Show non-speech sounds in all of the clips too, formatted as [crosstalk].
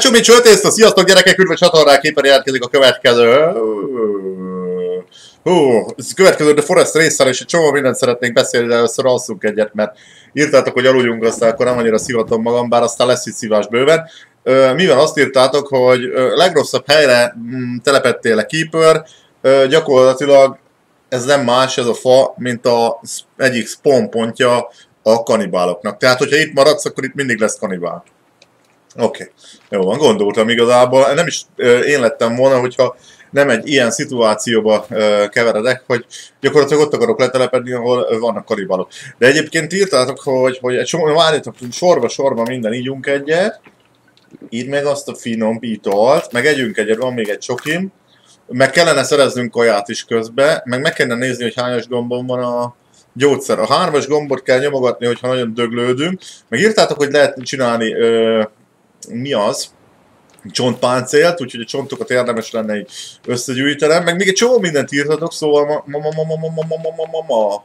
Csumi csőtészta, sziasztok gyerekek, üdv a csatornán képen jelentkezik a következő... Hú, ez a következő The Forest részsel, és egy csomó mindent szeretnénk beszélni, de először alszunk egyet, mert írtátok, hogy aludjunk, aztán akkor nem annyira szivatom magam, bár aztán lesz itt szívás bőven. Mivel azt írtátok, hogy legrosszabb helyre mm, telepettél a Keeper, gyakorlatilag ez nem más, ez a fa, mint a egyik spawn pontja a kanibáloknak. Tehát, hogyha itt maradsz, akkor itt mindig lesz kanibál. Oké, okay. jó van, gondoltam igazából. Nem is én lettem volna, hogyha nem egy ilyen szituációba keveredek, hogy gyakorlatilag ott akarok letelepedni, ahol vannak karibalok. De egyébként írtátok, hogy, hogy egy csomó, várjátok, sorba-sorba minden ígyunk egyet, így meg azt a finom italt, meg együnk egyet, van még egy csokim, meg kellene szereznünk kaját is közbe, meg meg kellene nézni, hogy hányas gombon van a gyógyszer. A hármas gombot kell nyomogatni, hogyha nagyon döglődünk. Meg írtátok, hogy lehet csinálni ö, mi az, csontpáncélt, úgyhogy a csontokat érdemes lenne így összegyűjtenem, meg még egy csomó mindent írtatok, szóval ma ma ma ma ma ma ma ma ma ma ma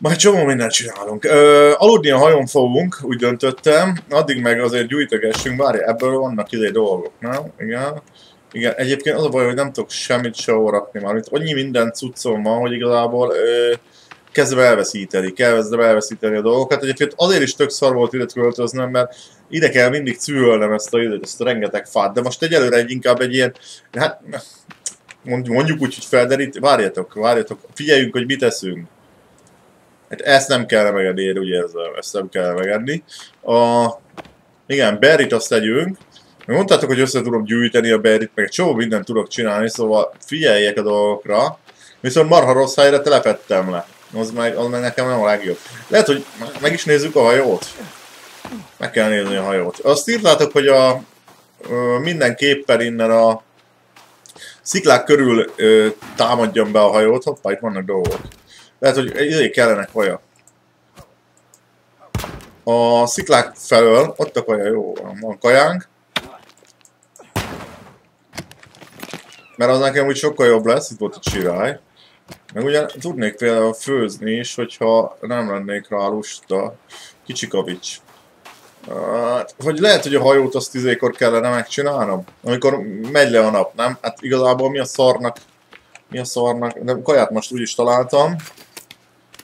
majd csomó mindent csinálunk. Ö, aludni a hajón fogunk, úgy döntöttem, addig meg azért gyűjtögessünk, várj, ebből vannak ide dolgok, nem? Igen. Igen, egyébként az a baj, hogy nem tudok semmit se rakni már, itt annyi minden cuccom van, hogy igazából ö, kezdve elveszíteni, kezdve elveszíteni a dolgokat. Egyébként azért is tök szar volt ide költöznem, mert ide kell mindig cűölnem ezt a, ezt a rengeteg fát, de most egyelőre egy inkább egy ilyen, hát mondjuk úgy, hogy felderít, várjatok, várjatok, figyeljünk, hogy mit teszünk. Hát ezt nem kell megenni, én úgy érzem, ezt nem kell megenni. A, igen, berrit azt tegyünk. Mondtátok, hogy össze tudom gyűjteni a berrit, meg egy csomó mindent tudok csinálni, szóval figyeljek a dolgokra. Viszont marha rossz helyre telepettem le. Az meg, az meg nekem nem a legjobb. Lehet, hogy meg is nézzük a hajót. Meg kell nézni a hajót. Azt írtátok, hogy a ö, mindenképpen innen a sziklák körül ö, támadjam be a hajót. Hoppá, itt vannak dolgok. Lehet, hogy idég kellenek vaja. A sziklák felől, ott a kaja, jó, van kajánk. Mert az nekem úgy sokkal jobb lesz, itt volt a csirály. Meg ugye tudnék például főzni is, hogyha nem lennék rá lusta. Kicsi kavics. Hát, lehet, hogy a hajót azt tizékor kellene megcsinálnom? Amikor megy le a nap, nem? Hát igazából mi a szarnak? Mi a szarnak? De kaját most úgy is találtam.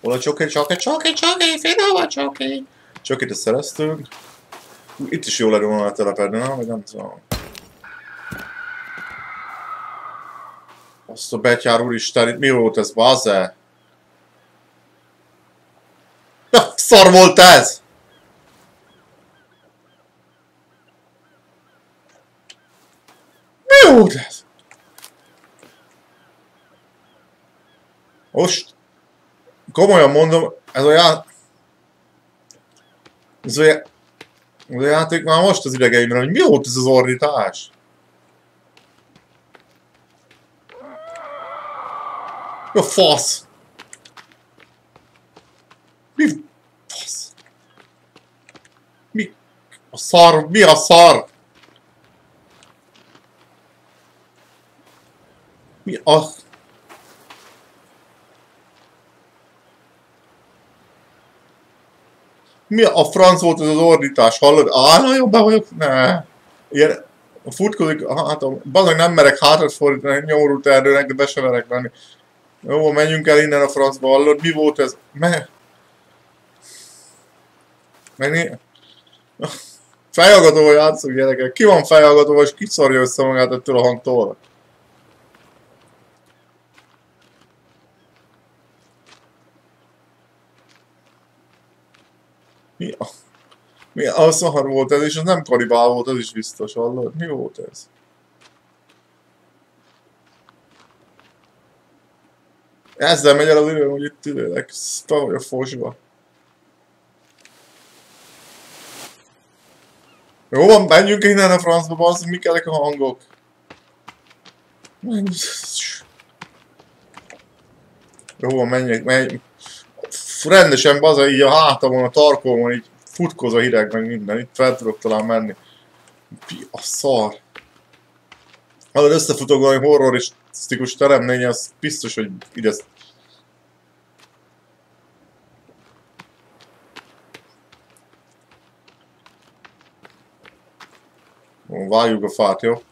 Hol a csoki, csoki, csoki, csoki, finom a csoki. Csokit ezt szereztünk. Itt is jól lenne volna telepedni, nem? Vagy nem tudom. Azt a betyár úristen, mi volt ez, baze? Na, szar volt ez! Mi volt ez? Most, komolyan mondom, ez olyan... Ez olyan... Ez a játék már most az idegeimre, hogy mi volt ez az ordítás? A fasz! Mi fasz? Mi a szar? Mi a szar? Mi a... Mi a franc volt ez az ordítás, hallod? Á, nagyon be vagyok, ne. Ilyen, futkozik, hát a, bazag nem merek hátrat fordítani, nyomorult erdőnek, de be sem merek menni. Jó, menjünk el innen a francba, hallod? Mi volt ez? Me... Megné... Fejhallgatóval játszunk, gyerekek. Ki van fejhallgatóval, és ki szarja össze magát ettől a hangtól? Mi a... Mi a szar volt ez, és ez nem karibál volt, ez is biztos, hallod? Mi volt ez? Ezzel megy el az idő, hogy itt ülélek. Tavaly a fosba. Jó van, menjünk innen a francba, bazd, mik ezek a hangok? Jó van, menjek, menjek. Rendesen baza, így a hátamon, a tarkomon, így futkoz a hideg, meg minden. Itt fel tudok talán menni. Mi a szar? Ha összefutok valami horrorisztikus teremnény, az biztos, hogy ide Vágjuk a fát, jó?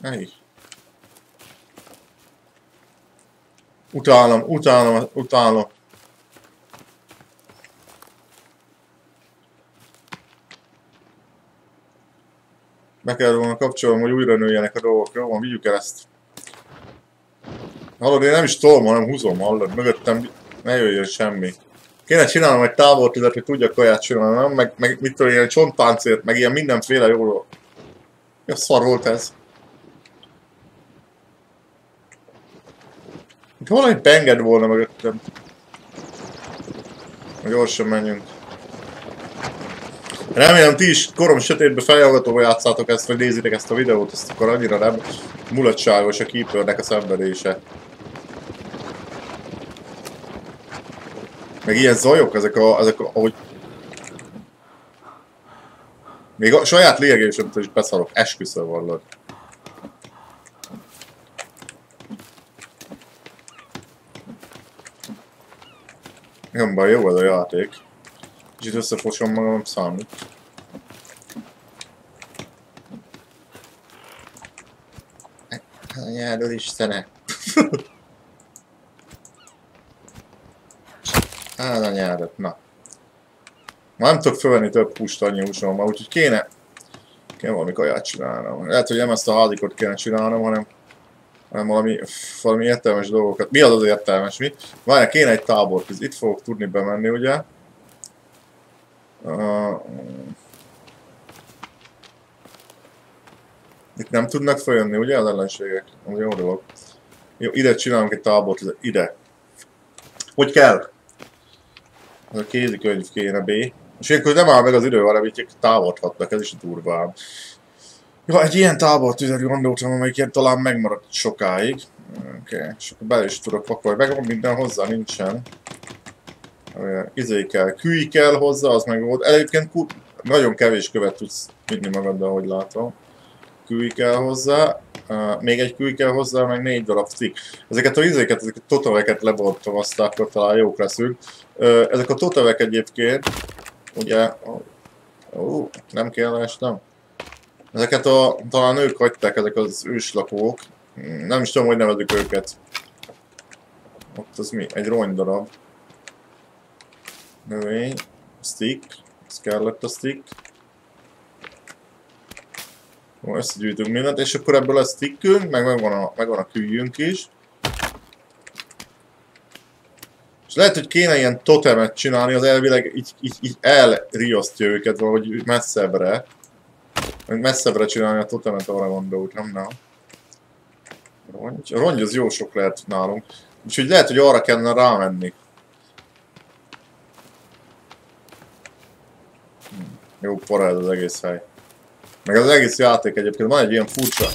Ej. Utálom, utálom, utálom. Be kell volna kapcsolnom, hogy újra nőjenek a dolgok. Jó van, vigyük el ezt. Hallod, én nem is tolom, hanem húzom, hallod, mögöttem ne jöjjön semmi. Kéne csinálnom egy távoltüzet, hogy tudjak kaját csinálni, nem? Meg, meg mit tudom, ilyen csontpáncért, meg ilyen mindenféle jóról. Mi a szar volt ez? Itt valami penged volna mögöttem. Gyorsan menjünk. Remélem ti is korom sötétbe feljallgatóval játszátok ezt, vagy nézitek ezt a videót, ezt akkor annyira nem mulatságos a keepernek a szenvedése. Meg ilyen zajok, ezek a, ezek a, ahogy... Még a saját légegésemtől is beszarok, esküszöm vallod. Nem baj, jó ez a játék. Kicsit összefosom magam, számít. Anyádod istene. Hát anyádat, na. Már nem tudok fölvenni több húst annyi húsommal, úgyhogy kéne... Kéne valami kaját csinálnom. Lehet, hogy nem ezt a házikot kéne csinálnom, hanem hanem valami, valami értelmes dolgokat. Mi az az értelmes, mi? Várjál, kéne egy tábor, itt fogok tudni bemenni, ugye? Uh, itt nem tudnak följönni, ugye az ellenségek? Jó dolog. Jó, ide csinálunk egy tábort, ide. Hogy kell? Ez a kézikönyv kéne B. És ilyenkor nem áll meg az idő, hanem így távolhatnak, ez is durván. Jó, egy ilyen tábortüzet gondoltam, amelyik ilyen talán megmaradt sokáig. Oké, okay. és akkor bele is tudok pakolni. Megvan minden hozzá, nincsen. Izé kell, kűj kell hozzá, az meg volt. Egyébként nagyon kevés követ tudsz vinni magaddal, ahogy látom. Kűj kell hozzá. Uh, még egy kűj kell hozzá, meg négy darab stick. Ezeket a izéket, ezeket a totaveket lebontom, aztán akkor talán jók leszünk. Uh, ezek a totavek egyébként, ugye, ó, oh, nem kell nem? Ezeket a, talán ők hagyták, ezek az őslakók. Nem is tudom, hogy nevezik őket. Ott az mi? Egy rongydarab. Növény. Stick. A stick. Jó, összegyűjtünk mindent, és akkor ebből a stickünk, meg megvan a, megvan a küljünk is. És lehet, hogy kéne ilyen totemet csinálni, az elvileg így, így, így elriasztja őket valahogy messzebbre. Meg messzebbre csinálni a totemet arra gondolt, nem nem. Rongy. Rongy az jó sok lehet nálunk. Úgyhogy lehet, hogy arra kellene rámenni. Jó para ez az egész hely. Meg az egész játék egyébként van egy ilyen furcsa,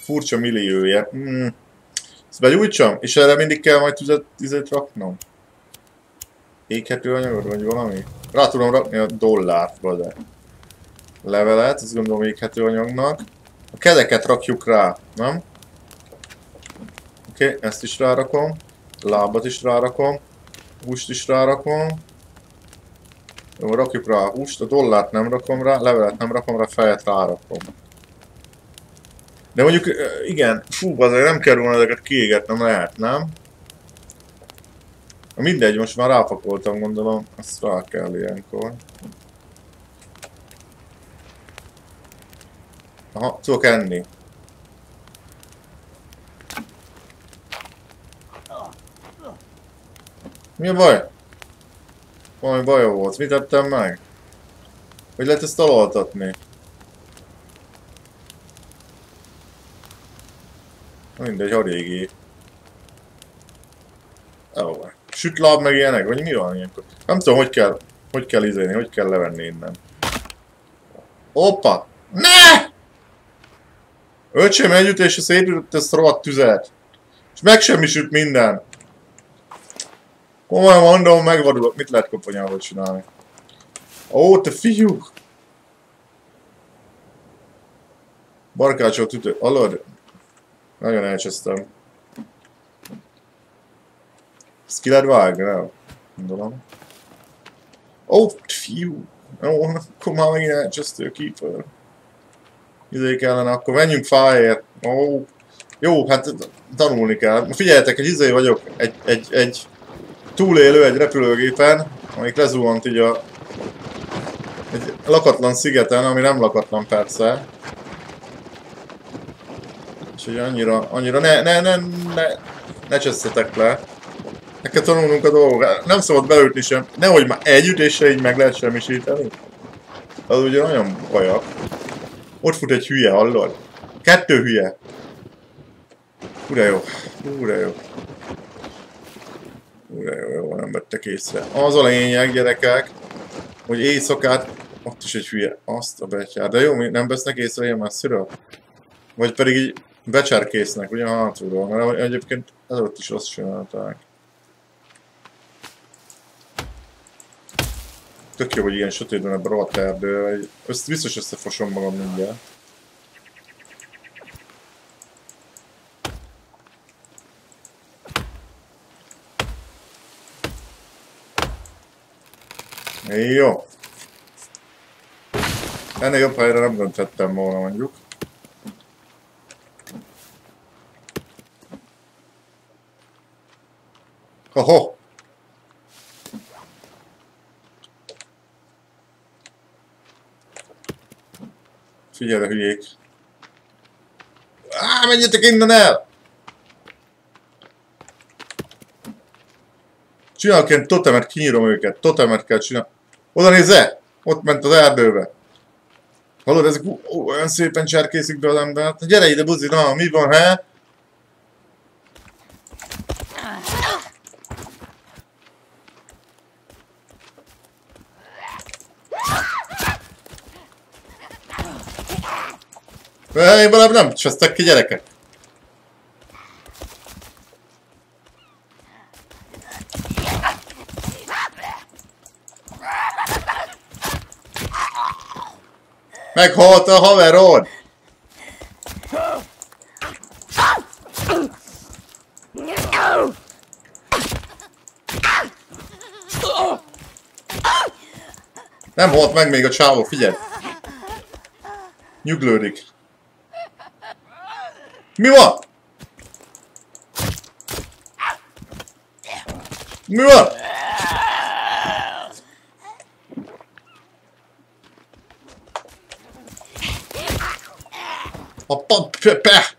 furcsa milliója. Mm. Ezt begyújtsam? És erre mindig kell majd tüzet, tüzet raknom? Éghető anyagot, vagy valami? Rá tudom rakni a dollárt, bazeg levelet, ezt gondolom éghető anyagnak. A kezeket rakjuk rá, nem? Oké, okay, ezt is rárakom. Lábat is rárakom. Húst is rárakom. Jó, rakjuk rá a húst, a dollárt nem rakom rá, levelet nem rakom rá, fejet rárakom. De mondjuk, igen, fú, azért nem kell volna ezeket kiégetnem, lehet, nem? Mindegy, most már rápakoltam, gondolom, ezt rá kell ilyenkor. Aha, tudok enni. Mi a baj? Valami baj volt. Mit tettem meg? Hogy lehet ezt alaltatni? Mindegy, a régi. Jó, Sütláb meg ilyenek, vagy mi van ilyenkor? Nem tudom, hogy kell, hogy kell izélni, hogy kell levenni innen. Opa! Ne! Öcsém együtt és szétütött ezt rohadt tüzet. És megsemmisült minden. Komolyan mondom, megvadulok. Mit lehet koponyával csinálni? Ó, te fiúk! Barkácsot ütő. Alad? Nagyon elcsesztem. Ezt ki lehet vágni, nem? Gondolom. Ó, fiú! Jó, akkor már megint elcsesztő keeper. Izé kellene, akkor menjünk fire. Ó, jó, hát tanulni kell. Figyeljetek, egy izé vagyok, egy, egy, egy túlélő egy repülőgépen, amik lezuhant így a egy lakatlan szigeten, ami nem lakatlan persze. És hogy annyira, annyira ne, ne, ne, ne, ne csesztetek le. Meg kell tanulnunk a dolgokat. Nem szabad beütni sem. Nehogy már egy ütésre így meg lehet semmisíteni. Az ugye nagyon bajak. Ott fut egy hülye, hallod? Kettő hülye. Ura jó. Ura jó. Nem vettek észre. Az a lényeg, gyerekek, hogy éjszakát... Ott is egy hülye. Azt a betyár. De jó, nem vesznek észre ilyen messziről? Vagy pedig így becserkésznek, ugye hátulról, mert egyébként ott is azt csinálták. Tök jó, hogy ilyen sötétben a rohadt erdő. Biztos összefosom magam mindjárt. Jó. Ennél jobb helyre nem döntettem volna mondjuk. Hoho! Figyelj hülyék. Á, menjetek innen el! Csinálok ilyen totemet, kinyírom őket. Totemet kell csinálni. Oda nézze! Ott ment az erdőbe. Hallod, ezek olyan szépen cserkészik be az embert. Gyere ide, buzi, na, mi van, he? Én valami nem csesztek ki gyerekek. Meghalt a haverod! Nem halt meg még a csávó, figyelj! Nyuglődik. Mi van? Mi van? A pepe.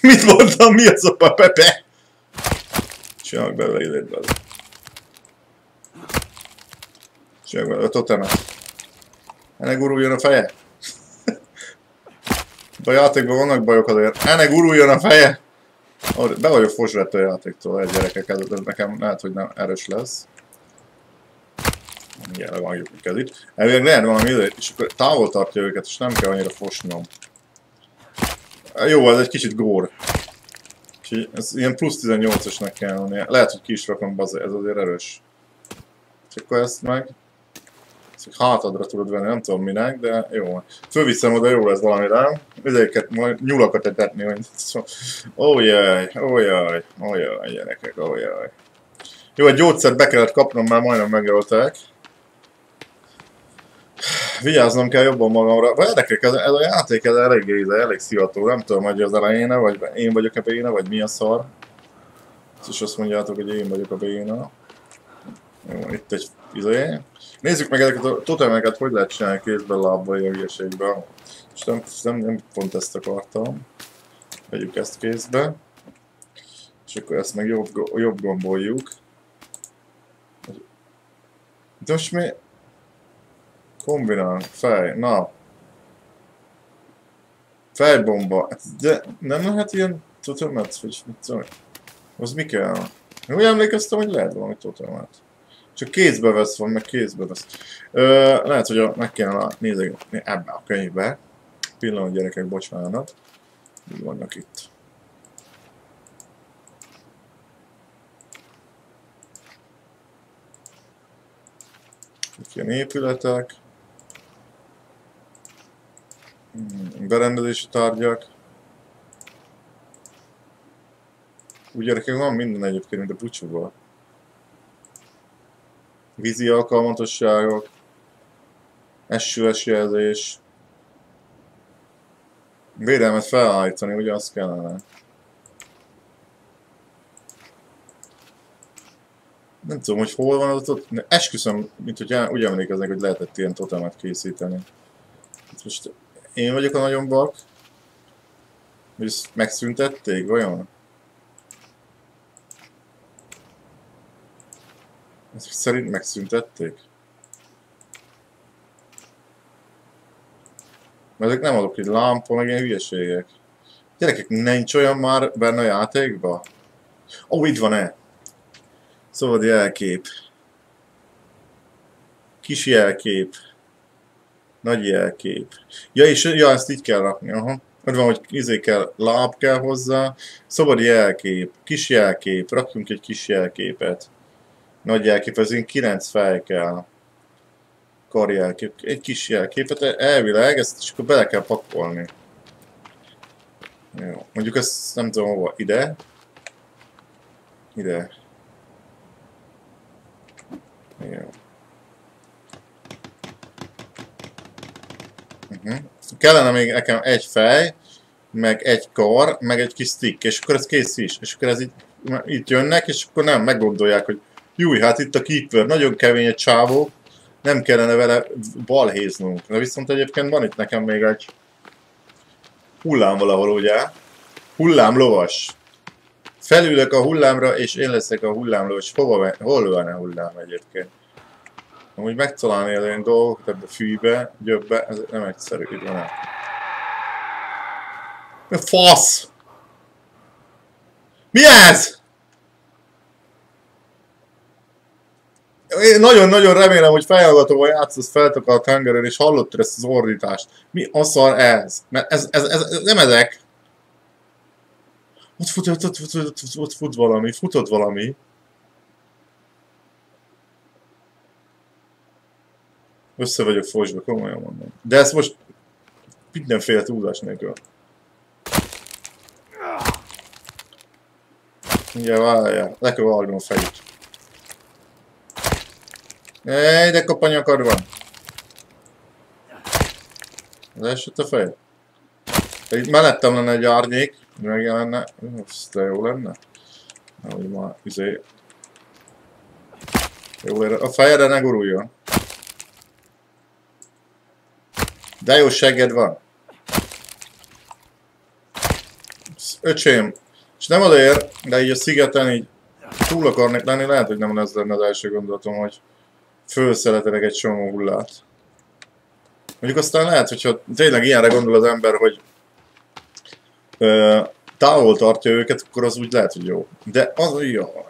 Mit mondtam? Mi az a pepe? Csinálok belőle belőle. Csinálok belőle a totemet. Ennek guruljon a feje. A játékban vannak bajok azért. Ennek guruljon a feje! Be vagyok fosvett a játéktól, egy gyerekek, ez nekem lehet, hogy nem erős lesz. Igen, levágjuk a kezit. Elvileg lehet valami ide, és akkor távol tartja őket, és nem kell annyira fosnom. Jó, ez egy kicsit gór. ez ilyen plusz 18-osnak kell lennie. Lehet, hogy ki is rakom, ez azért erős. És akkor ezt meg hogy hátadra tudod venni, nem tudom minek, de jó. Fölviszem oda, jó lesz valamire. Ezeket majd nyulakat etetni, hogy ó jaj, ó jaj, ó jaj, gyerekek, ó jaj. Jó, egy gyógyszert be kellett kapnom, mert majdnem megöltek. Vigyáznom kell jobban magamra. Vagy érdekek, ez, ez a játék ez elég géze, elég szivató. Nem tudom, hogy az elejéne, vagy én vagyok a béna, vagy mi a szar. És azt mondjátok, hogy én vagyok a béna. Jó, itt egy izé. Nézzük meg ezeket a totemeket, hogy lehet csinálni kézben, lábban, ilyen hülyeségben. És nem, nem, nem pont ezt akartam. Vegyük ezt kézbe. És akkor ezt meg jobb, jobb gomboljuk. De most mi... Kombinál, fej, na. Fejbomba. De nem lehet ilyen totemet, vagy mit tudom. Az mi kell? Úgy emlékeztem, hogy lehet valami totemet. Csak kézbe vesz van, meg kézbe vesz. Ö, lehet, hogy a, meg kellene nézni ebbe a könyvbe. Pillanat gyerekek, bocsánat. Mi vannak itt? Itt ilyen épületek. Hmm, berendezési tárgyak. Úgy gyerekek, van minden egyébként, mint a bucsúval. vízi alkalmatosságok, jelzés, védelmet felállítani, ugye azt kellene. Nem tudom, hogy hol van az ott. Esküszöm, mint hogy úgy emlékeznek, hogy lehetett ilyen totemet készíteni. Most én vagyok a nagyon bak. Hogy ezt megszüntették, vajon? Ezt szerint megszüntették? Mert ezek nem adok egy lámpa, meg ilyen hülyeségek. Gyerekek, nincs olyan már benne a játékban? Ó, oh, itt van-e? Szóval jelkép. Kis jelkép. Nagy jelkép. Ja, és ja, ezt így kell rakni, aha. Ott van, hogy izé kell, láb kell hozzá. Szabad jelkép, kis jelkép, rakjunk egy kis jelképet. Nagy jelkép, ez 9 fej kell. Karjelkép, egy kis jelképet, elvileg ezt akkor bele kell pakolni. Jó, mondjuk ezt nem tudom hova, ide. Ide. -huh. Kellene még nekem egy fej, meg egy kar, meg egy kis stick, és akkor ez kész is. És akkor ez így, itt jönnek, és akkor nem, meggondolják, hogy Júj, hát itt a Keeper, nagyon kemény egy csávó, nem kellene vele balhéznunk. De viszont egyébként van itt nekem még egy hullám valahol, ugye? Hullám lovas. Felülök a hullámra, és én leszek a hullámlovas. Hova, hol van a hullám egyébként? Amúgy megtalálni az ilyen dolgokat ebbe fűbe, gyöbbe, ez nem egyszerű, itt van. Mi fasz? Mi ez? Én nagyon-nagyon remélem, hogy fejhallgatóval játszasz feltek a tengerőn, és hallottad ezt az ordítást. Mi a szar ez? Mert ez, ez, ez, ez nem ezek. Ott fut, ott, ott, ott, ott, ott, ott fut valami, futott valami. Össze vagyok fosba, komolyan mondom. De ezt most mindenféle túlzás nélkül. Ugye várjál, le kell vágnom a fejét. Ej, de kopani akar van. Leesett a fej. Itt mellettem lenne egy árnyék, megjelenne. Ez de jó lenne. Ahogy már izé... Jó, a fejedre ne guruljon. De jó seged van. Öcsém. És nem odaér, de így a szigeten így túl akarnék lenni, lehet, hogy nem ez lenne az első gondolatom, hogy fölszeletelek egy csomó hullát. Mondjuk aztán lehet, hogyha tényleg ilyenre gondol az ember, hogy ö, távol tartja őket, akkor az úgy lehet, hogy jó. De az jó.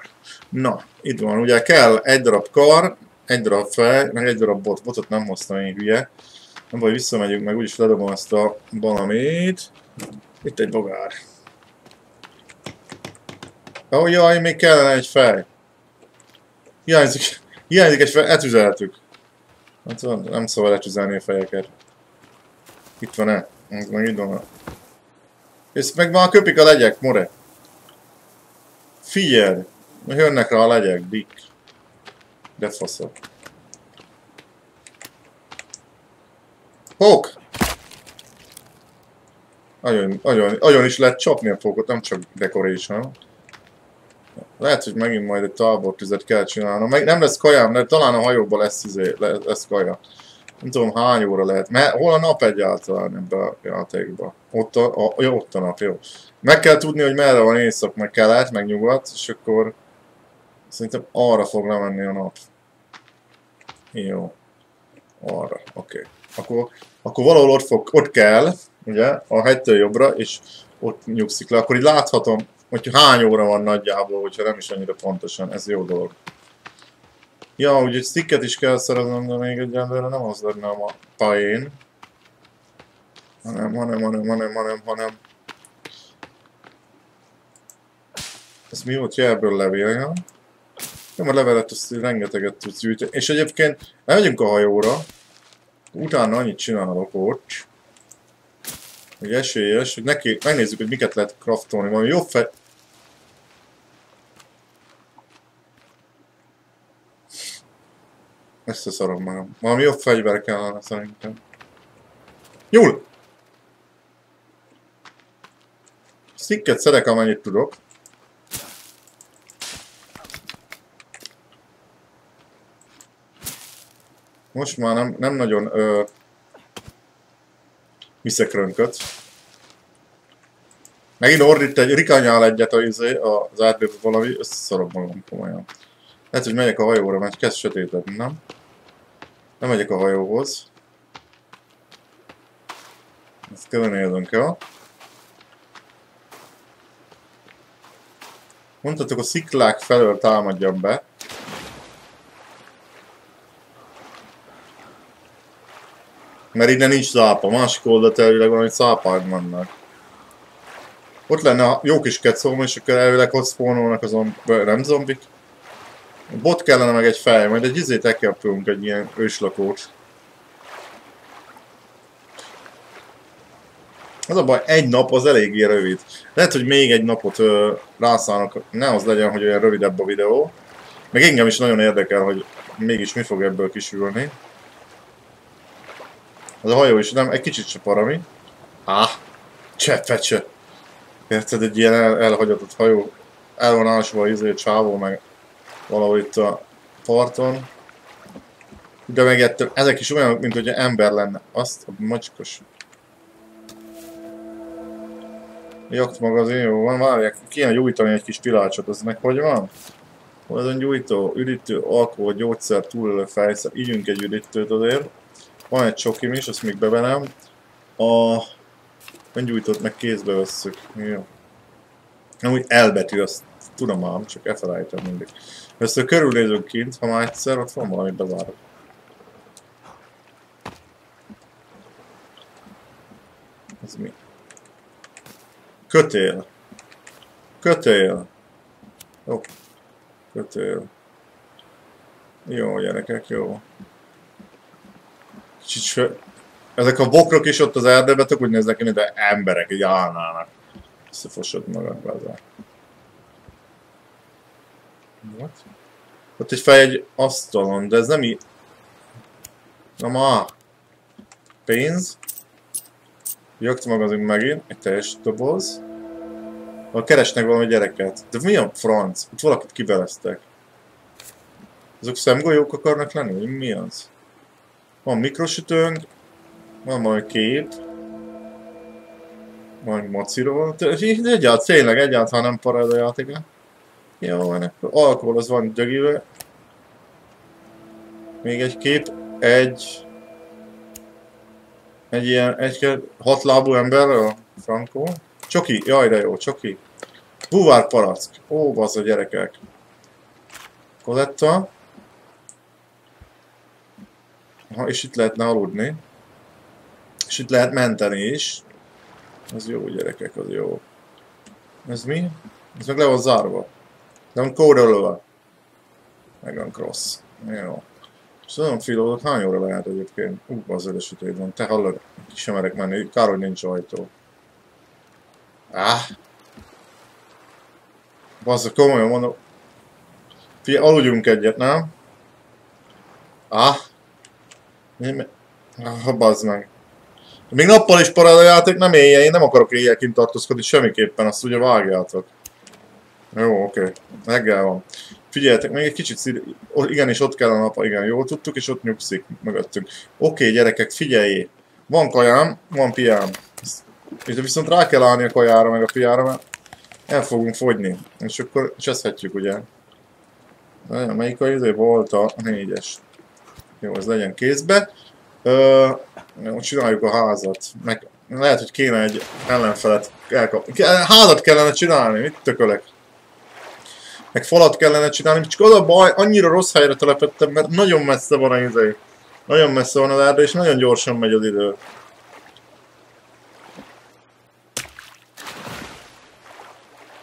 Na, itt van, ugye kell egy darab kar, egy darab fej, meg egy darab bot. Botot nem hoztam én hülye. Nem baj, visszamegyünk, meg úgyis ledobom azt a valamit. Itt egy bogár. Ó, oh, jaj, még kellene egy fej. Hiányzik. Hiányzik egy fel, etüzeltük. Hát nem szabad etüzelni a fejeket. Itt van-e? Meg itt van. És meg már köpik a legyek, more. Figyeld! Jönnek rá a legyek, dik. De faszok. Pók! Nagyon, nagyon, nagyon is lehet csapni a pókot, nem csak decoration. Lehet, hogy megint majd egy tábortüzet kell csinálnom. Meg nem lesz kajám, mert talán a hajóban lesz, izé, lesz kaja. Nem tudom hány óra lehet. Mert hol a nap egyáltalán ebbe a játékba? Ott a, a, jó, ott a nap, jó. Meg kell tudni, hogy merre van észak, meg kelet, meg nyugat, és akkor szerintem arra fog lemenni a nap. Jó. Arra, oké. Okay. Akkor, akkor valahol ott, fog, ott kell, ugye, a hegytől jobbra, és ott nyugszik le. Akkor így láthatom, hogy hány óra van nagyjából, hogyha nem is annyira pontosan, ez jó dolog. Ja, ugye egy sticket is kell szereznem, de még egyelőre nem az lenne a pain. Hanem, hanem, hanem, hanem, hanem, hanem. Ez mi volt? Jelből levélje. Jó, a levelet azt rengeteget tudsz gyűjteni. És egyébként elmegyünk a hajóra. Utána annyit csinálok ott hogy esélyes, hogy neki, megnézzük, hogy miket lehet craftolni. Valami jobb fe... Összeszarom magam. Valami jobb fegyver kellene szerintem. Nyúl! Stikket szedek, amennyit tudok. Most már nem, nem nagyon ö, viszek rönköt. Megint ordít egy, rikanyál egyet a, izé, az átbőbb valami, összeszarom magam komolyan. Lehet, hogy megyek a hajóra, mert kezd sötétedni, nem? Nem megyek a hajóhoz. Ezt körülnézünk el. Mondhatok a sziklák felől támadjam be. Mert innen nincs zápa, másik oldalt elvileg valami szápák vannak. Ott lenne a jó kis kecóm, és akkor elvileg ott spawnolnak azon, nem zombik. Bot kellene meg egy fej, majd egy izét elkapjunk egy ilyen őslakót. Az a baj, egy nap az eléggé rövid. Lehet, hogy még egy napot ö, rászállnak, ne az legyen, hogy olyan rövidebb a videó. Meg engem is nagyon érdekel, hogy mégis mi fog ebből kisülni. Az a hajó is nem, egy kicsit se parami. Á, cseppet Érted, egy ilyen el, elhagyatott hajó. El van ásva izé, csávó, meg valahol itt a parton. De megettem, ezek is olyanok, mint hogy ember lenne. Azt a macskos. Jakt magazin, jó van, várják, kéne gyújtani egy kis pilácsot, az meg hogy van? Hol a gyújtó, üdítő, alkohol, gyógyszer, túlélő fejszer, ígyünk egy üdítőt azért. Van egy csokim is, azt még bevenem. A... Nem gyújtott, meg kézbe vesszük. Jó. Amúgy elbetű, azt tudom ám, csak elfelejtem mindig. Ezt körülnézünk kint, ha már egyszer, ott van valami bezárok. Ez mi? Kötél. Kötél. Jó. Kötél. Jó, gyerekek, jó. Ezek a bokrok is ott az erdőben, úgy néznek ki, mint emberek, így állnának. Összefosod magad vele. What? Ott egy fej egy asztalon, de ez nem így... Na ma! Pénz. Jött magazin megint, egy teljes doboz. Ha keresnek valami gyereket. De mi a franc? Itt valakit kiveleztek. Azok szemgolyók akarnak lenni? Mi az? Van mikrosütőnk, van majd kép. Van maciról. Egyáltalán, tényleg egyáltalán nem parad a játéka. Jó, van, akkor alkohol az van gyögivel. Még egy kép, egy... Egy ilyen, egy hatlábú emberről, Franco. Csoki, jaj de jó, csoki. Buvár palack. Ó, bazza gyerekek. Koletta. Ha, és itt lehetne aludni. És itt lehet menteni is. Az jó gyerekek, az jó. Ez mi? Ez meg le van zárva. De van kódolva. Meg van cross. Jó. És nagyon filódott, hány óra lehet egyébként? Ú, az sötét van. Te hallod, ki sem merek menni. Kár, hogy nincs ajtó. Ah. Bazzak, komolyan mondom. Figyelj, aludjunk egyet, nem? Ah. Mi, ah, bazd meg. Még nappal is parál a játék, nem éjjel, én nem akarok éjjel kint tartózkodni semmiképpen, azt ugye vágjátok. Jó, oké. Okay. Reggel van. Figyeljetek, még egy kicsit szír... is ott kell a nap, igen, jól tudtuk, és ott nyugszik mögöttünk. Oké, okay, gyerekek, figyelj! Van kajám, van piám. És viszont rá kell állni a kajára, meg a piára, mert el fogunk fogyni. És akkor cseszhetjük, ugye? Melyik a izé volt a négyes? Jó, ez legyen kézbe. Ö, csináljuk a házat. Meg lehet, hogy kéne egy ellenfelet elkapni. Házat kellene csinálni, mit tökölek? Meg falat kellene csinálni, csak az a baj, annyira rossz helyre telepettem, mert nagyon messze van a izé. Nagyon messze van az erdő, és nagyon gyorsan megy az idő.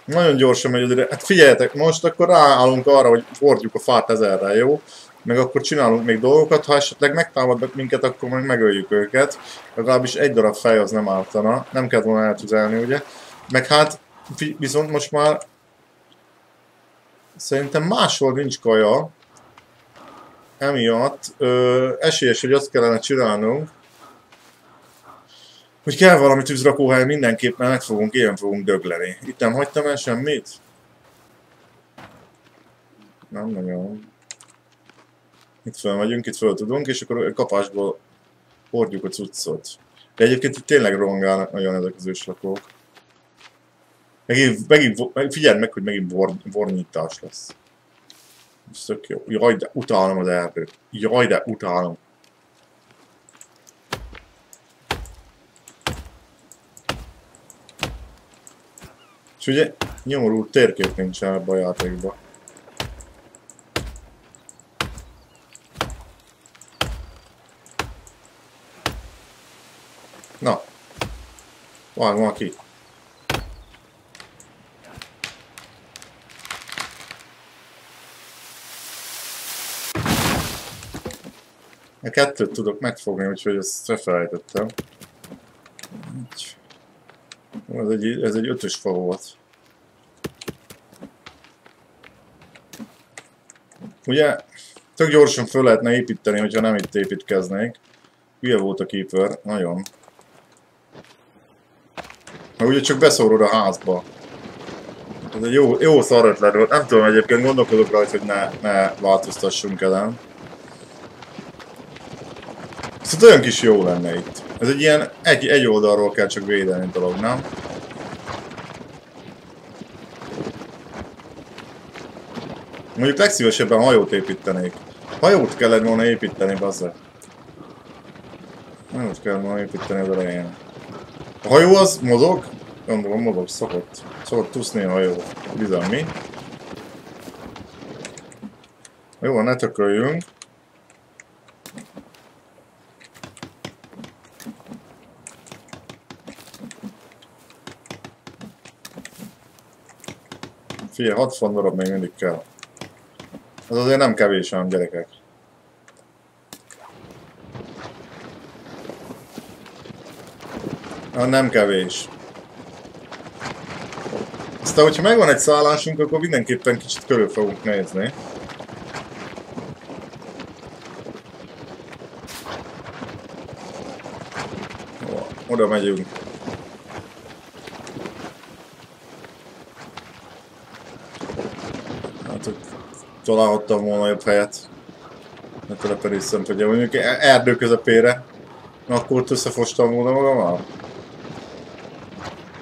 Nagyon gyorsan megy az idő. Hát figyeljetek, most akkor ráállunk arra, hogy fordjuk a fát ezerrel, jó? Meg akkor csinálunk még dolgokat, ha esetleg megtámadnak minket, akkor meg megöljük őket. Legalábbis egy darab fej az nem ártana, nem kell volna eltüzelni, ugye. Meg hát, viszont most már szerintem máshol nincs kaja. emiatt ö, esélyes, hogy azt kellene csinálnunk, hogy kell valami tűzrakóhely, mindenképpen meg fogunk, ilyen fogunk dögleni. Itt nem hagytam el semmit? Nem nagyon. Itt fel vagyunk, itt föl tudunk, és akkor kapásból hordjuk a cuccot. De egyébként itt tényleg rongálnak nagyon ezek az őslakók. Megint, megint, figyeld meg, hogy megint vor, vornyítás lesz. Ez tök jó. Jaj, de utálom az erdőt. Jaj, de utálom. És ugye nyomorult térkép nincsen ebben a játékban. Na. Vágom ki. A kettőt tudok megfogni, úgyhogy ezt elfelejtettem. Ez egy, ez egy ötös fa volt. Ugye, tök gyorsan föl lehetne építeni, hogyha nem itt építkeznék. Hülye volt a keeper, nagyon. Mert ugye csak beszórod a házba. Ez egy jó, jó szar ötlet volt. Nem tudom, egyébként gondolkodok rajta, hogy ne, ne változtassunk el. Szóval olyan kis jó lenne itt. Ez egy ilyen egy, egy oldalról kell csak védeni dolog, nem? Mondjuk legszívesebben hajót építenék. Hajót kellett volna építeni, bazza. Hajót kellett volna építeni az elején. A hajó az mozog? Gondolom mozog, szokott. Szokott tuszni a hajó. Bizony mi? Jó, ne tököljünk. Figyelj, 60 darab még mindig kell. Az azért nem kevés ám gyerekek. Ah, nem kevés. Aztán, hogyha megvan egy szállásunk, akkor mindenképpen kicsit körül fogunk nézni. Oda megyünk. találhattam volna jobb helyet. Ne telepedészem, hogy mondjuk erdő közepére. Akkor összefostam volna magam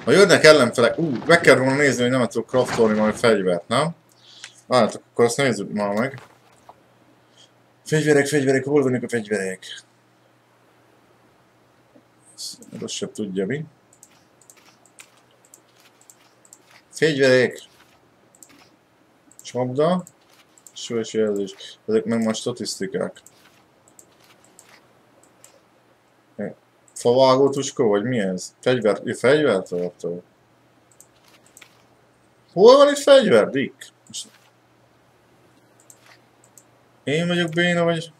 Ha jönnek ellenfelek, ú, meg kell volna nézni, hogy nem tudok craftolni majd fegyvert, nem? Várjátok, akkor azt nézzük már meg. Fegyverek, fegyverek, hol vannak a fegyverek? Azt sem tudja mi. Fegyverek! Csapda. Súlyos jelzés. Ezek meg már statisztikák. Favágó tuska, vagy mi ez? Fegyver, fegyvertartó? Hol van itt fegyver, Dick? Én vagyok béna, vagy...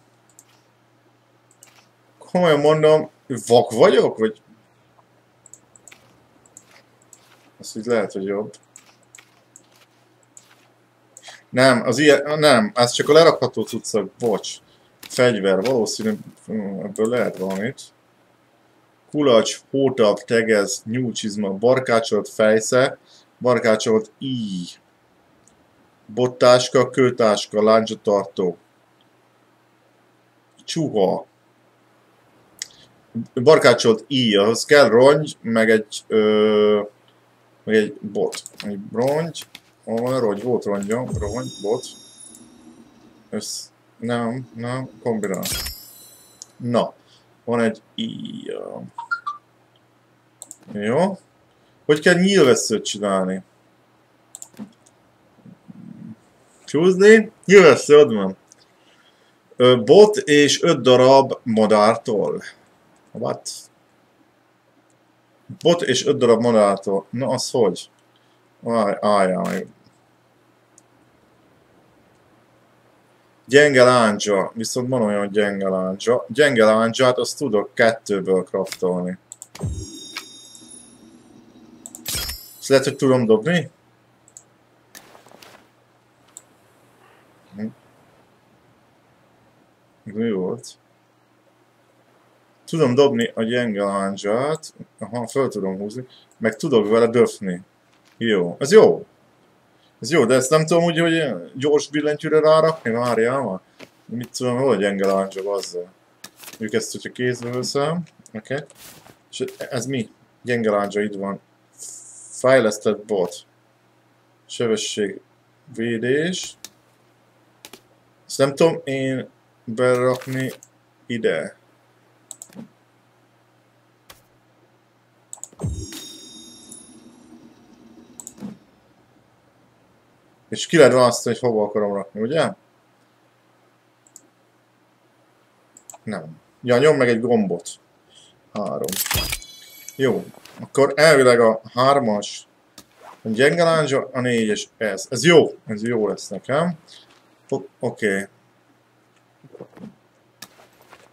Komolyan mondom, vak vagyok, vagy... Azt így lehet, hogy jobb. Nem, az ilyen, nem, ez csak a lerakható cuccok, bocs. Fegyver, valószínű, ebből lehet valamit. Kulacs, hótav, tegez, nyúcsizma, barkácsolt fejsze, barkácsolt í. Bottáska, kőtáska, láncsatartó. Csuha. Barkácsolt í, ahhoz kell rongy, meg egy, ö, meg egy bot. Egy rongy, Hol van a rogy? Volt rongyom, rongy, bot. Össz... Nem, nem, kombinál. Na, van egy íja. Jó. Hogy kell nyílveszőt csinálni? Tuesday? Nyílvesző, ott van. Bot és 5 darab madártól. What? Bot és 5 darab madártól. Na, az hogy? Álljál Gyenge láncsa, viszont van olyan gyenge láncsa. Gyenge láncsát azt tudok kettőből kraftolni. Ezt lehet, hogy tudom dobni? Hm. Mi volt? Tudom dobni a gyenge láncsát, aha, fel tudom húzni, meg tudok vele döfni. Jó, ez jó. Ez jó, de ezt nem tudom úgy, hogy gyors billentyűre rárakni, várjál már. Mit tudom, hol gyenge láncsa azzal. Ők ezt, hogyha kézbe veszem. Oké. Okay. És ez mi? Gyenge láncsa itt van. Fejlesztett bot. Sebesség. Védés. Ezt nem tudom én berakni ide. És ki lehet választani, hogy hova akarom rakni, ugye? Nem. Ja, nyom meg egy gombot. Három. Jó. Akkor elvileg a hármas, a gyenge lándzsa, a négyes, ez. Ez jó. Ez jó lesz nekem. Oké. Okay.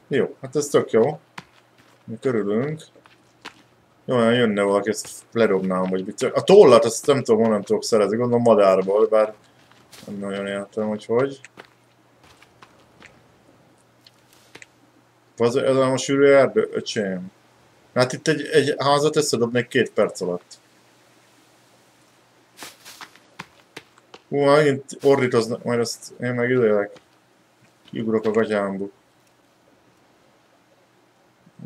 Jó, hát ez tök jó. Mi körülünk. Jó, jönne valaki, ezt ledobnám, mit. A tollat, azt nem tudom, honnan tudok szerezni, gondolom madárból, bár nem nagyon értem, hogy hogy. Az, ez a sűrű erdő, öcsém. Hát itt egy, egy házat összedobnék két perc alatt. Hú, megint ordítoznak, majd azt én meg időlek. Kiugrok a gatyámba.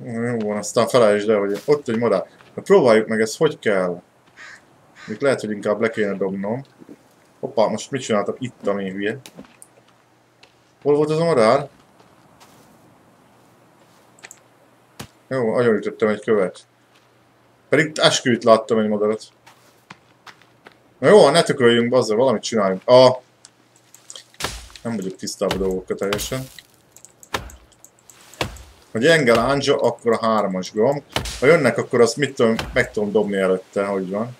Jó van, aztán felejtsd el, hogy ott egy madár. De próbáljuk meg, ezt hogy kell. Még lehet, hogy inkább le kéne dobnom. Hoppá, most mit csináltam itt, ami hülye? Hol volt az a madár? Jó, agyonütöttem egy követ. Pedig esküvét láttam egy madarat. Na jó, ne tököljünk, bazzal, valamit csináljunk. A... Nem vagyok tisztában dolgokkal teljesen. Ha gyenge láncsa, akkor a hármas gomb. Ha jönnek, akkor azt mit tudom, meg tudom dobni előtte, hogy van.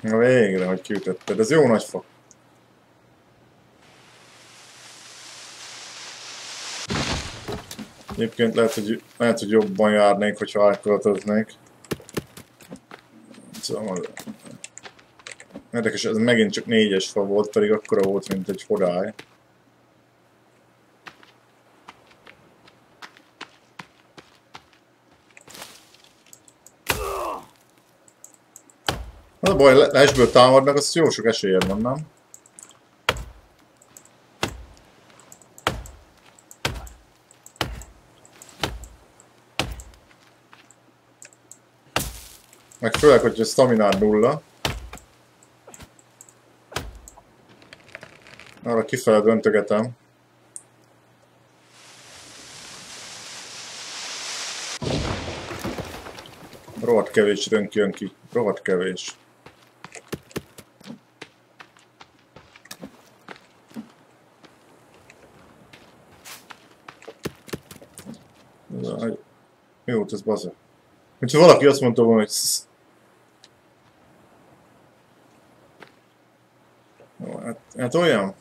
Na végre, hogy kiütötted. Ez jó nagy fa. Egyébként lehet, hogy, lehet, hogy jobban járnék, hogyha elköltöznék. Szóval... Érdekes, ez megint csak négyes fa volt, pedig akkora volt, mint egy hodály. Az a baj, lesből támadnak, az jó sok esélyed van, nem? Főleg, hogy a staminár nulla. Arra kifele döntögetem. Rohadt kevés rönk jön ki. Rohadt kevés. Mi volt ez baza? Mint valaki azt mondta volna, hogy hát, olyan.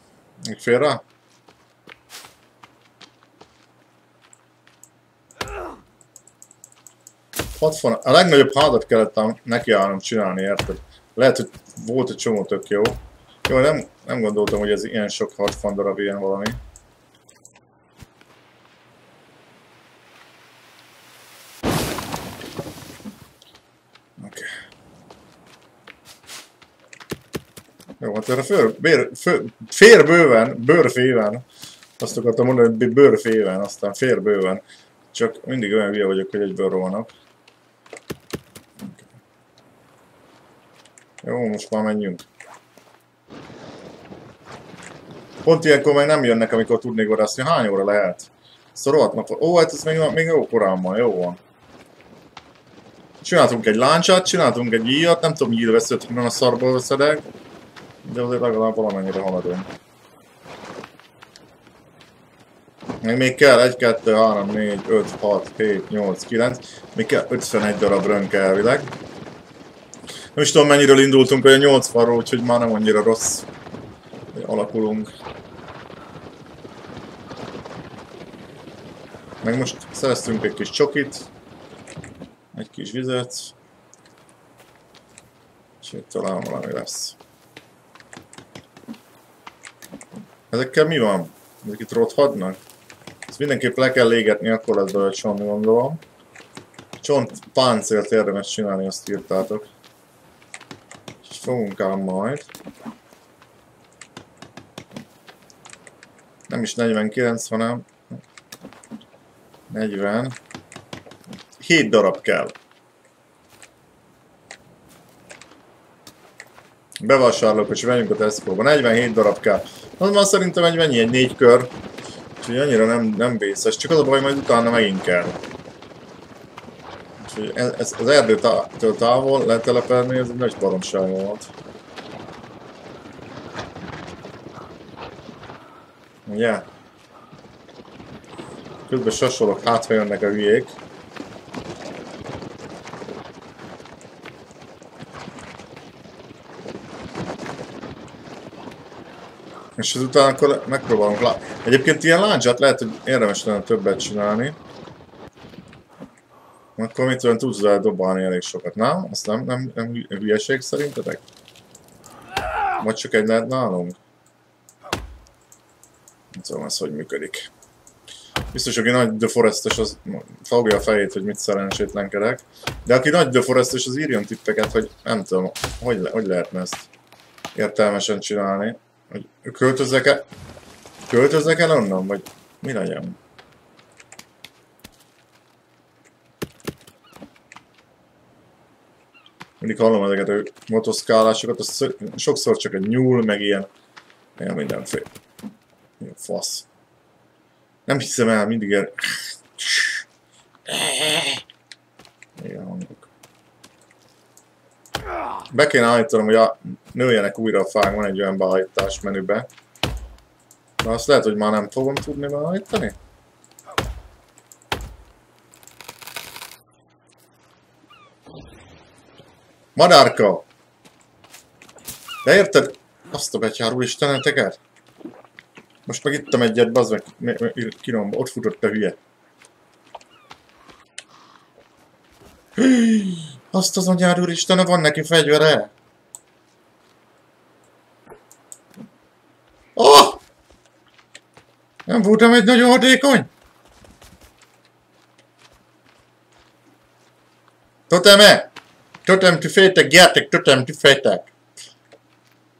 Még félre? Hatvan, a legnagyobb hádat kellett neki állnom csinálni, érted? Lehet, hogy volt egy csomó tök jó. Jó, nem, nem gondoltam, hogy ez ilyen sok 60 darab ilyen valami. Jó, hát erre fér, bér, fér, fér bőven, bőrféven. Azt akartam mondani, hogy bőrféven, aztán fér bőven. Csak mindig olyan hülye vagyok, hogy egyből rohanok. Jó, most már menjünk. Pont ilyenkor meg nem jönnek, amikor tudnék vadászni. Hány óra lehet? Ezt nap. Ó, hát ez még, még jó korán van, jó van. Csináltunk egy láncsát, csináltunk egy íjat, nem tudom, veszett, hogy a szarból veszedek. De azért legalább valamennyire haladunk. Még, még kell 1, 2, 3, 4, 5, 6, 7, 8, 9. Még kell 51 darab rönk elvileg. Nem is tudom mennyiről indultunk, olyan 80-ról, úgyhogy már nem annyira rossz alakulunk. Meg most szereztünk egy kis csokit. Egy kis vizet. És itt talán valami lesz. Ezekkel mi van? Ezek itt rothadnak? Ezt mindenképp le kell légetni, akkor lesz belőle csont, gondolom. Csont páncélt érdemes csinálni, azt írtátok. És fogunk ám majd. Nem is 49, hanem 40. 7 darab kell. Bevásárlok, és menjünk a Tesco-ba. 47 darab kell. Az már szerintem egy mennyi? Egy négy kör. Úgyhogy annyira nem, nem vészes. Csak az a baj, majd utána megint kell. Úgyhogy ez, ez az erdőtől távol letelepelni, ez egy nagy baromság volt. Ugye? Közben sasolok, hát ha jönnek a hülyék. És ezután akkor megpróbálunk lá... Egyébként ilyen láncsát lehet, hogy érdemes lenne többet csinálni. Akkor mit olyan tudsz rá dobálni elég sokat, nem? Azt nem, nem, nem hülyeség szerintetek? Vagy csak egy lehet nálunk? Nem tudom, ez hogy működik. Biztos, aki nagy The Forestes, az fogja a fejét, hogy mit szerencsétlenkedek. De aki nagy The Forestes, az írjon tippeket, hogy nem tudom, hogy, le, hogy lehetne ezt értelmesen csinálni. Hogy költözzek el... Költözzek el onnan, vagy mi legyen? Mindig hallom ezeket a motoszkálásokat, az sokszor csak egy nyúl, meg ilyen, ilyen mindenféle. Ilyen fasz. Nem hiszem el, mindig ilyen... Ilyen hangok. Be kéne állítanom, hogy a nőjenek újra a fák, van egy olyan beállítás menübe. De azt lehet, hogy már nem fogom tudni beállítani. Madárka! De érted? Azt a betyár isteneteket? Most meg ittam egyet, bazd meg, kinomba, ott futott a hülye. Azt az anyár úristen, van neki fegyvere? Oh! Nem voltam egy nagyon hatékony? Toteme! Totem tüfétek, gyertek, totem tüfétek!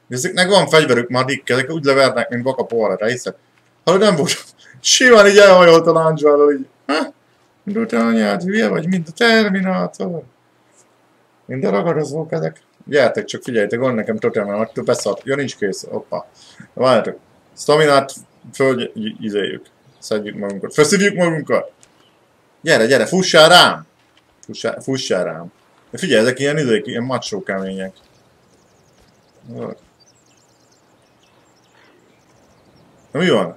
Ezeknek van fegyverük már dik, ezek úgy levernek, mint baka porra, hiszed? Hallod, nem volt. Simán így elhajolt a láncsvárral, így. Ha? Mint anyád, hülye vagy, mint a Terminátor. Minden ragadozók ezek. Gyertek, csak figyeljetek, van nekem totem, mert beszart. Ja, nincs kész. Hoppa. Várjátok. Staminát föl. Szedjük magunkat. Feszívjuk magunkat. Gyere, gyere, fussál rám! Fussál, fussál rám. De figyelj, ezek ilyen izék, ilyen macsó kemények. Na mi van?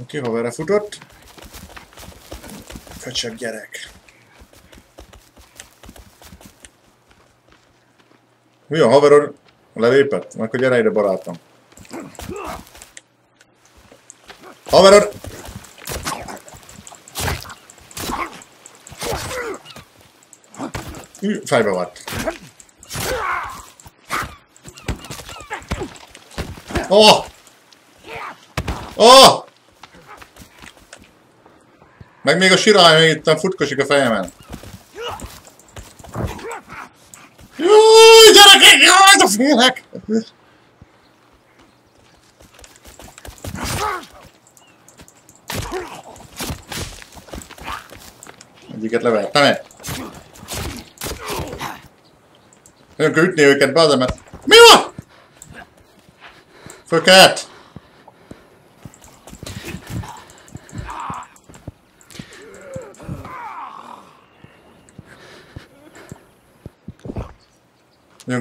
Oké, okay, haverre futott. Köcsög gyerek. Mi a haverod? Lelépett? Akkor gyere ide barátom. Haverod! Fejbe volt. Oh! Oh! Meg még a sirály itt futkosik a fejemen. Júj, gyerekek, jaj, de félek! Egyiket levettem -e? Nagyon kell ütni őket, bazd mert... Mi van? Föket!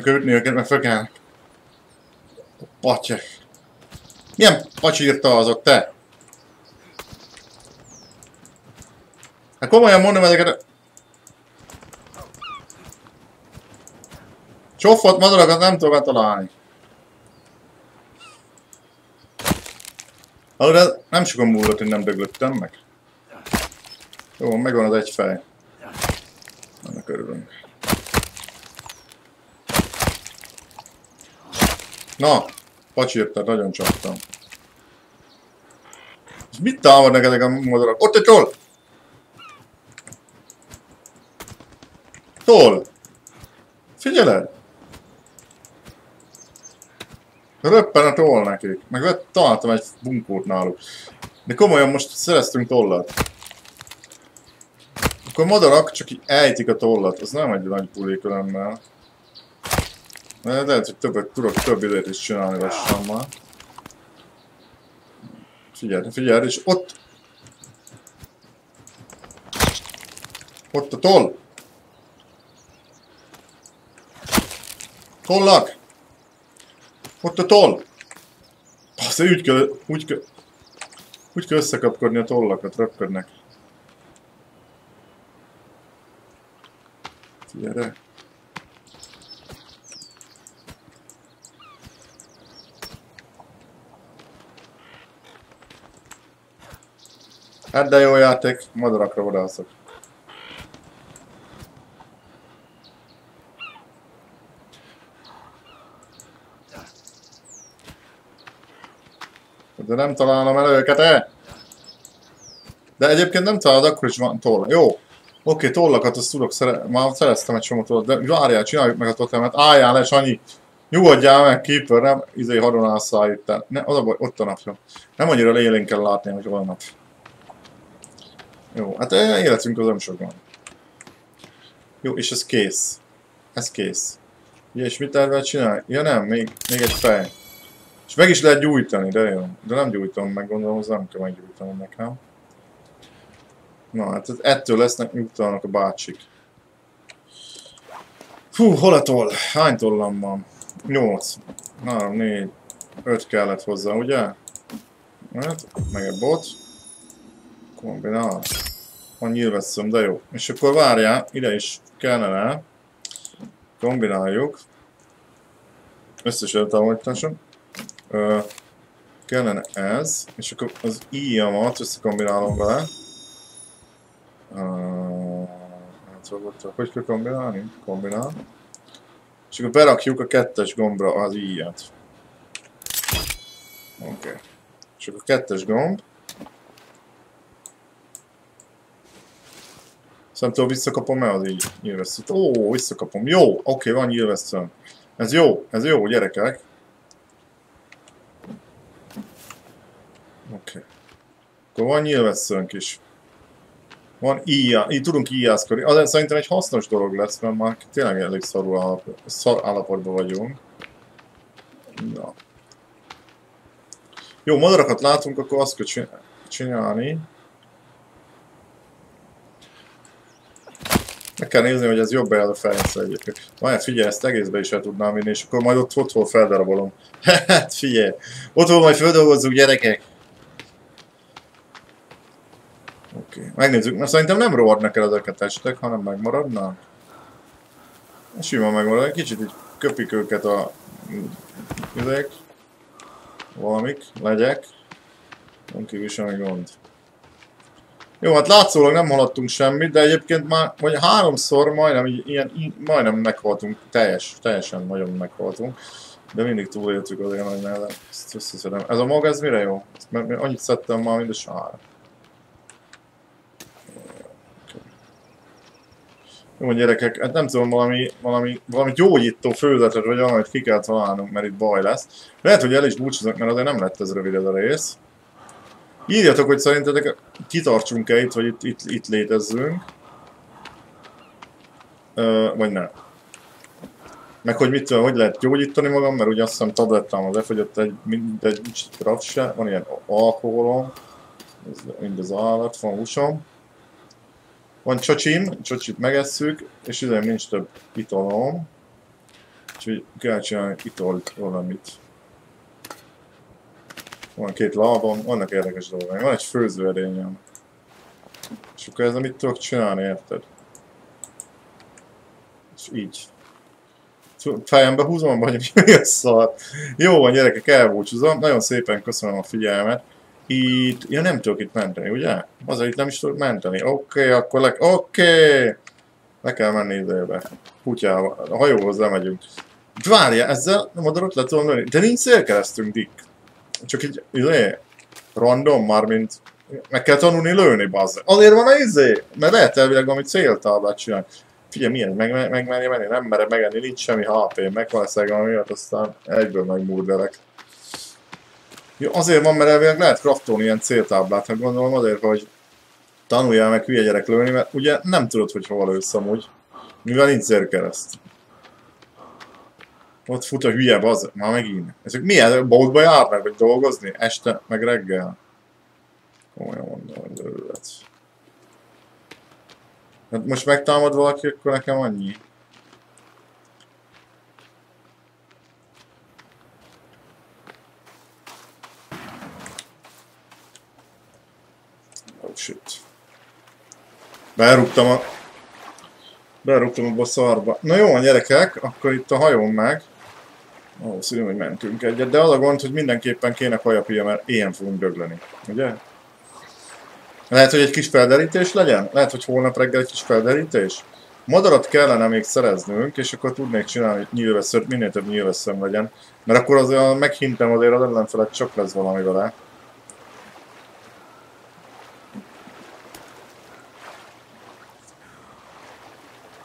Kell ütni őket, mert fökelnek. Patya. Milyen pacsi írta azok, te? Hát komolyan mondom ezeket a... Csofot madarakat nem tudom találni. Hallod, Nem sokan múlott, hogy nem döglöttem meg. Jó, megvan az egy fej. Annak örülünk. Na, pacsírtad, nagyon csaptam. És mit támadnak ezek a madarak? Ott egy troll! Troll! Figyeled! Röppen a toll nekik. Meg találtam egy bunkót náluk. De komolyan most szereztünk tollat. Akkor madarak csak így ejtik a tollat. Az nem egy nagy puli különben. Lehet, hogy többet tudok több időt is csinálni lassan már. Figyelj, figyelj, és ott... Ott a toll! Tollak! Ott a toll! Azt úgy kell, úgy kell, úgy kell összekapkodni a tollakat, röpködnek. Gyere! Hát de jó játék, madarakra vadászok. De nem találom el őket, -e? De egyébként nem találod, akkor is van toll. Jó. Oké, tollakat azt tudok, szere már szereztem egy csomó tollat, de várjál, csináljuk meg a totemet. Álljál le, Sanyi! Nyugodjál meg, Keeper, nem izé hadonásszál itt. Ne, az a baj, ott a napja. Nem annyira élén kell látni, hogy van nap. Jó, hát életünk az nem sok van. Jó, és ez kész. Ez kész. Ja, és mit tervel csinálni? Ja nem, még, még egy fej. És meg is lehet gyújtani, de jó. De nem gyújtom meg, gondolom, az nem kell meggyújtani nekem. Na, hát ettől lesznek nyugtalanak a bácsik. Fú, hol a toll? Hány tollam van? 8. 3, 4, 5 kellett hozzá, ugye? Hát, meg egy bot. Kombinál. Van nyilvesszöm, de jó. És akkor várjál, ide is kellene. Kombináljuk. Összesen támogatásom. Kellene ez, és akkor az íjamat összekombinálom vele. Uh, hát hogy kell kombinálni? Kombinál. És akkor berakjuk a kettes gombra az íjat. Oké. Okay. És akkor kettes gomb. Szerintem visszakapom-e az így nyilvesszőt? Ó, visszakapom. Jó, oké, okay, van nyilvesszőm. Ez jó, ez jó, gyerekek. Oké. Okay. Akkor van nyilvesszőnk is. Van íjá, így tudunk íjászkodni. Az szerintem egy hasznos dolog lesz, mert már tényleg elég szarul állapot, szar állapotban vagyunk. Na. Jó, madarakat látunk, akkor azt kell csinálni. Meg kell nézni, hogy ez jobb el a fejlesz egyébként. Majd figyelj, ezt egészbe is el tudnám vinni, és akkor majd ott otthon feldarabolom. [laughs] hát figyelj, otthon majd feldolgozzuk gyerekek. Oké, okay. megnézzük, mert szerintem nem rohadnak el ezek a testek, hanem megmaradnak. Sima megmarad, kicsit így köpik őket a... Ezek. Valamik, legyek. Nem kívül semmi gond. Jó, hát látszólag nem haladtunk semmit, de egyébként már vagy háromszor majdnem, ilyen, majdnem meghaltunk, teljes, teljesen nagyon meghaltunk. De mindig túléltük az ilyen nagy nellen. Ezt összeszedem. Ez a mag, ez mire jó? Mert annyit szedtem már, mint a sár. Jó gyerekek, hát nem tudom, valami, valami, valami gyógyító főzetet, vagy valamit ki kell találnunk, mert itt baj lesz. Lehet, hogy el is búcsúzok, mert azért nem lett ez rövid ez a rész. Írjatok, hogy szerintetek kitartsunk-e itt, vagy itt, itt, itt létezzünk. Ö, vagy nem. Meg hogy mit hogy lehet gyógyítani magam, mert ugye azt hiszem tablettám az elfogyott egy, mindegy, nincs se, van ilyen alkoholom, ez mind az állat, van húsom. Van csocsim, csocsit megesszük, és ide nincs több italom. Úgyhogy kell csinálni itolt valamit. Van két lábam, vannak érdekes dolgok. Van egy főzőedényem. És akkor ez mit tudok csinálni, érted? És így. Fejembe húzom, vagy mi a szar? Jó van gyerekek, elbúcsúzom. Nagyon szépen köszönöm a figyelmet. Itt, ja nem tudok itt menteni, ugye? Azért itt nem is tudok menteni. Oké, okay, akkor le... Oké! Okay. Le kell menni időbe. Kutyával, a hajóhoz lemegyünk. Várja, ezzel a madarat le tudom lőni. De nincs szélkeresztünk, Dick. Csak így, izé, random már, mint meg kell tanulni lőni, bazd. Azért van a izé, mert lehet elvileg valami céltáblát csinálni. Figyelj, milyen, meg, meg, meg menni, nem merem megenni, nincs semmi HP, meg van valami miatt, aztán egyből megmurdelek. Jó, azért van, mert elvileg lehet kraftolni ilyen céltáblát, hát gondolom azért, hogy tanuljál meg hülye gyerek lőni, mert ugye nem tudod, hogy hova lősz amúgy, mivel nincs zérkereszt. Ott fut a hülye, az, már megint. Ezek milyen boltba járnak, vagy dolgozni? Este, meg reggel? Komolyan mondom, hogy őrület. Hát most megtámad valaki, akkor nekem annyi. Oh shit. Berúgtam a... Berúgtam a szarba. Na jó, gyerekek, akkor itt a hajón meg. Valószínű, hogy mentünk egyet, de az a gond, hogy mindenképpen kéne kajapia, mert ilyen fogunk dögleni, ugye? Lehet, hogy egy kis felderítés legyen? Lehet, hogy holnap reggel egy kis felderítés? Madarat kellene még szereznünk, és akkor tudnék csinálni nyilvesszőt, minél több nyilvesszőm legyen. Mert akkor azért meghintem azért az ellenfelet csak lesz valami vele.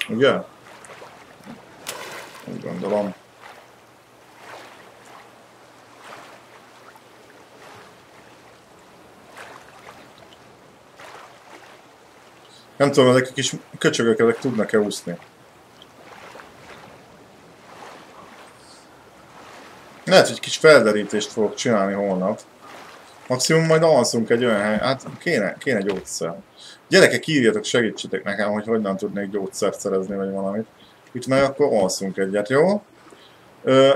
Ugye? Úgy gondolom. Nem tudom, ezek a kis köcsögök ezek tudnak-e úszni. Lehet, hogy kis felderítést fogok csinálni holnap. Maximum majd alszunk egy olyan hely. Hát kéne, kéne gyógyszer. Gyerekek, írjatok, segítsetek nekem, hogy hogyan tudnék gyógyszert szerezni, vagy valamit. Itt meg akkor alszunk egyet, jó?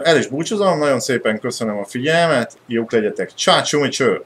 El is búcsúzom, nagyon szépen köszönöm a figyelmet, jók legyetek, csácsó, cső!